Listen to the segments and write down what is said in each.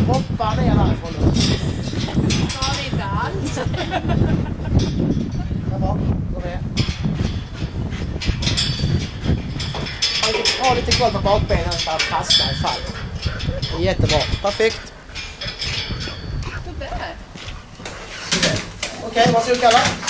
Kan, kan hoppa ner härifrån nu. Ja, det är inte alls. Kom bak, gå med. Ha lite, ha lite koll på bakbenen så att fastnar i fall. Det är jättebra. Perfekt. Sådär. Okej, varsågod Kalle.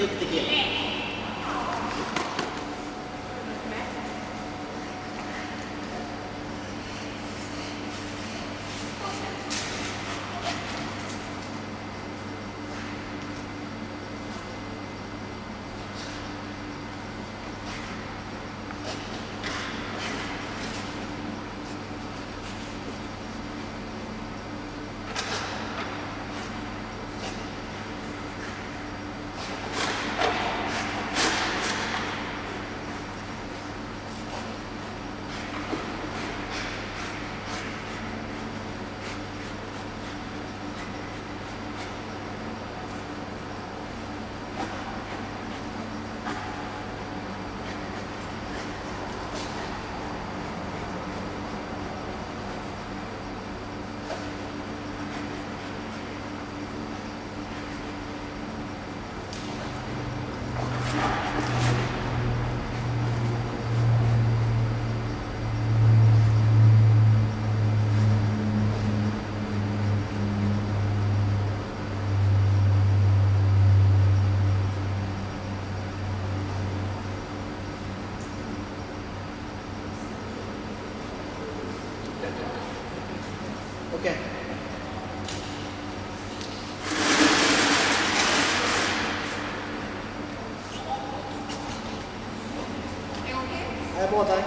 よくで。En gång till. Jag är bra tack.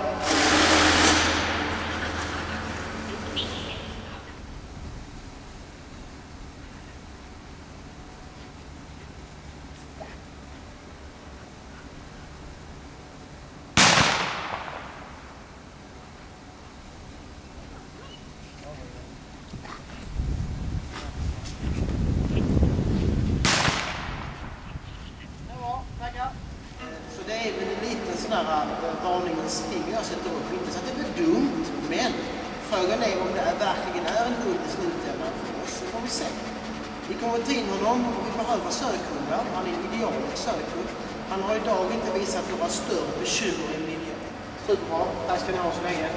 Det var, tackar. Så det är väl en liten sån där eh, finger jag sätter upp. Inte så att det blir dumt, men frågan är om det är, verkligen är en hund i slutändan för oss. Det får vi se. Vi kommer ta in honom och vi behöver sökhundar. Han är en idealisk sökhund. Han har idag inte visat några större bekymmer i miljön. Superbra. Tack ska ni ha så länge.